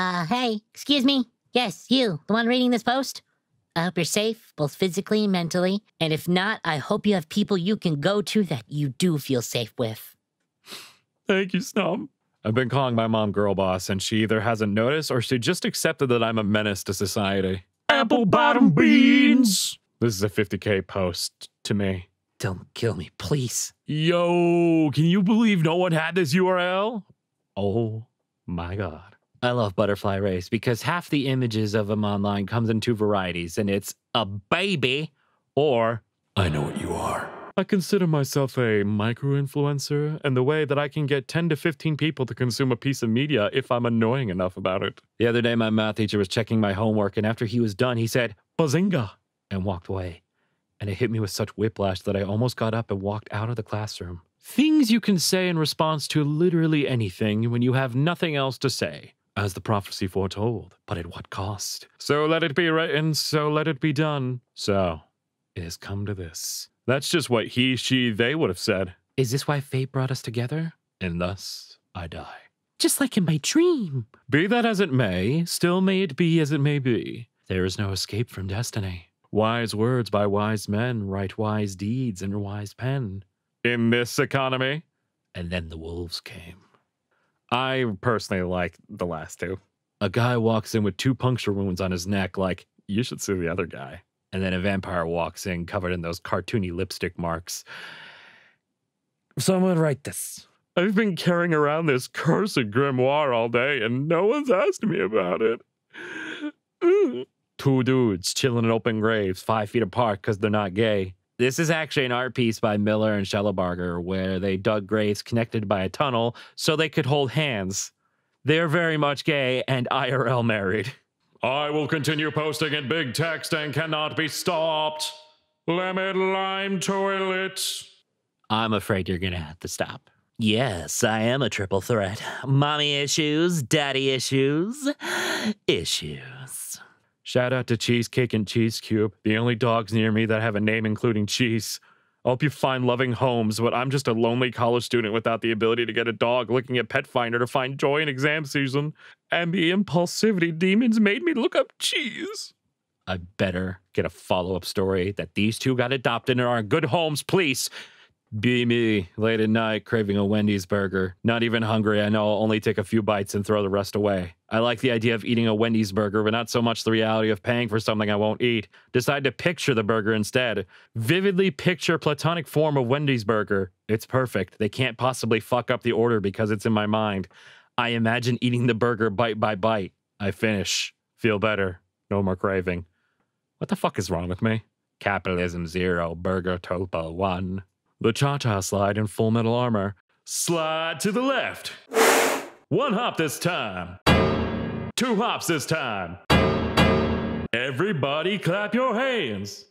Uh, hey, excuse me. Yes, you, the one reading this post. I hope you're safe, both physically and mentally. And if not, I hope you have people you can go to that you do feel safe with. Thank you, Snob. I've been calling my mom girl boss, and she either hasn't noticed or she just accepted that I'm a menace to society. Apple bottom beans! This is a 50k post to me. Don't kill me, please. Yo, can you believe no one had this URL? Oh my god. I love Butterfly Rays because half the images of them online comes in two varieties, and it's a baby or I know what you are. I consider myself a micro influencer, and the way that I can get 10 to 15 people to consume a piece of media if I'm annoying enough about it. The other day, my math teacher was checking my homework, and after he was done, he said, Bazinga, and walked away. And it hit me with such whiplash that I almost got up and walked out of the classroom. Things you can say in response to literally anything when you have nothing else to say, as the prophecy foretold, but at what cost? So let it be written, so let it be done. So it has come to this. That's just what he, she, they would have said. Is this why fate brought us together? And thus I die. Just like in my dream. Be that as it may, still may it be as it may be. There is no escape from destiny. Wise words by wise men write wise deeds in a wise pen. In this economy. And then the wolves came. I personally like the last two. A guy walks in with two puncture wounds on his neck, like, you should see the other guy and then a vampire walks in covered in those cartoony lipstick marks. Someone write this. I've been carrying around this cursed grimoire all day, and no one's asked me about it. Two dudes chilling in open graves, five feet apart because they're not gay. This is actually an art piece by Miller and Shellabarger where they dug graves connected by a tunnel so they could hold hands. They're very much gay and IRL married. I will continue posting in big text and cannot be stopped. Lemon lime toilet. I'm afraid you're gonna have to stop. Yes, I am a triple threat. Mommy issues, daddy issues, issues. Shout out to Cheesecake and Cheese Cube, the only dogs near me that have a name including cheese. I hope you find loving homes, but I'm just a lonely college student without the ability to get a dog looking at Petfinder to find joy in exam season. And the impulsivity demons made me look up cheese. I better get a follow up story that these two got adopted and are in good homes, please. Be me late at night craving a Wendy's burger. Not even hungry. I know I'll only take a few bites and throw the rest away. I like the idea of eating a Wendy's burger, but not so much the reality of paying for something I won't eat. Decide to picture the burger instead. Vividly picture platonic form of Wendy's burger. It's perfect. They can't possibly fuck up the order because it's in my mind. I imagine eating the burger bite by bite. I finish. Feel better. No more craving. What the fuck is wrong with me? Capitalism zero, burger topo one. The Cha Cha slide in full metal armor. Slide to the left. One hop this time. Two hops this time. Everybody clap your hands.